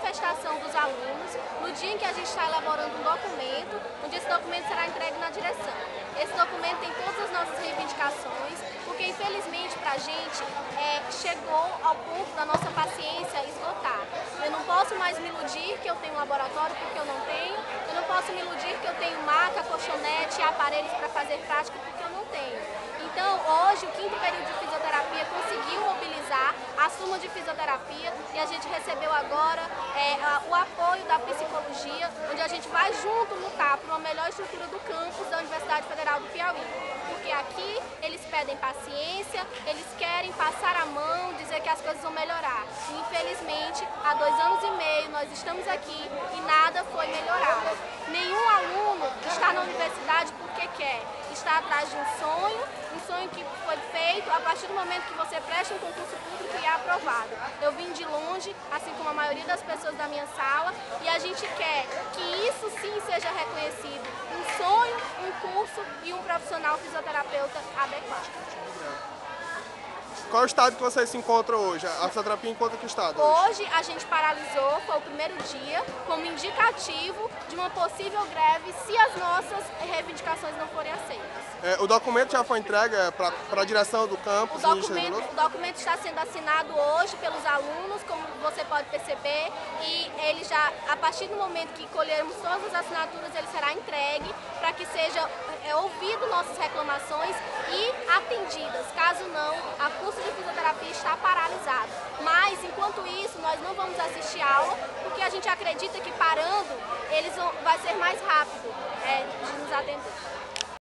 manifestação dos alunos no dia em que a gente está elaborando um documento, onde esse documento será entregue na direção. Esse documento tem todas as nossas reivindicações, porque infelizmente para a gente é, chegou ao ponto da nossa paciência esgotar. Eu não posso mais me iludir que eu tenho um laboratório porque eu não tenho, eu não posso me iludir que eu tenho maca, colchonete aparelhos para fazer prática porque eu não tenho. Então hoje o quinto período de fisioterapia conseguiu mobilizar a turma de fisioterapia e a gente recebeu agora é, o apoio da psicologia, onde a gente vai junto lutar por uma melhor estrutura do campus da Universidade Federal do Piauí. Porque aqui eles pedem paciência, eles querem passar a mão, dizer que as coisas vão melhorar. E, infelizmente, há dois anos e meio nós estamos aqui e nada foi melhorado. Nenhum aluno está na universidade porque quer, está atrás de um sonho, um sonho que foi feito a partir do momento que você presta um concurso público e é aprovado. Eu vim de longe, assim como a maioria das pessoas da minha sala, e a gente quer que isso sim seja reconhecido. Um sonho, um curso e um profissional fisioterapeuta adequado. Qual é o estado que você se encontra hoje? A fisioterapia encontra que estado? Hoje? hoje a gente paralisou, foi o primeiro dia, como indicativo de uma possível greve se as nossas reivindicações não forem aceitas. É, o documento já foi entregue é, para a direção do campus? O documento, o documento está sendo assinado hoje pelos alunos, como você pode perceber, ele já, a partir do momento que colhermos todas as assinaturas, ele será entregue para que seja é, ouvido nossas reclamações e atendidas. Caso não, a curso de fisioterapia está paralisado. Mas, enquanto isso, nós não vamos assistir aula, porque a gente acredita que parando, eles vão, vai ser mais rápido é, de nos atender.